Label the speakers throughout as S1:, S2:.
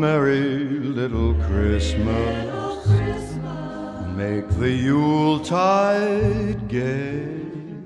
S1: merry little Christmas. Make the Yuletide gay.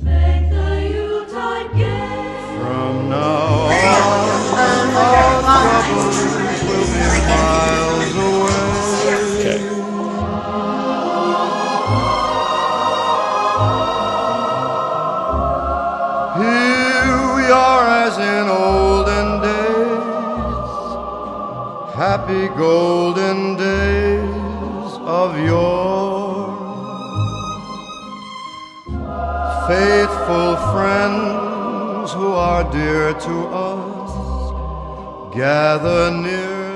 S2: Make the Yuletide gay.
S1: From now on, our troubles will be miles away.
S3: Okay.
S1: Here we are as in olden happy golden days of yore. Faithful friends who are dear to us gather near